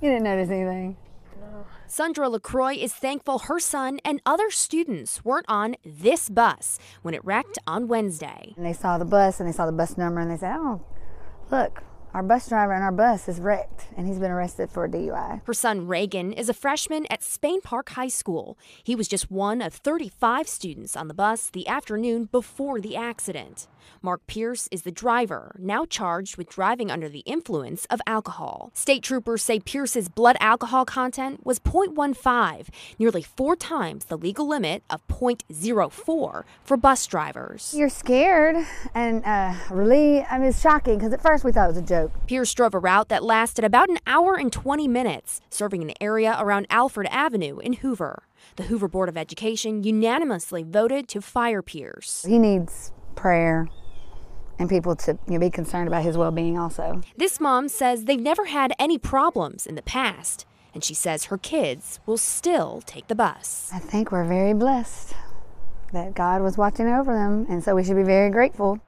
You didn't notice anything. Sandra LaCroix is thankful her son and other students weren't on this bus when it wrecked on Wednesday. And they saw the bus and they saw the bus number and they said, oh, look, our bus driver and our bus is wrecked and he's been arrested for a DUI. Her son Reagan is a freshman at Spain Park High School. He was just one of 35 students on the bus the afternoon before the accident. Mark Pierce is the driver, now charged with driving under the influence of alcohol. State troopers say Pierce's blood alcohol content was 0.15, nearly four times the legal limit of 0.04 for bus drivers. You're scared and uh, really, I mean, it's shocking because at first we thought it was a joke. Pierce drove a route that lasted about an hour and 20 minutes, serving an area around Alford Avenue in Hoover. The Hoover Board of Education unanimously voted to fire Pierce. He needs prayer and people to you know, be concerned about his well being also. This mom says they've never had any problems in the past, and she says her kids will still take the bus. I think we're very blessed that God was watching over them, and so we should be very grateful.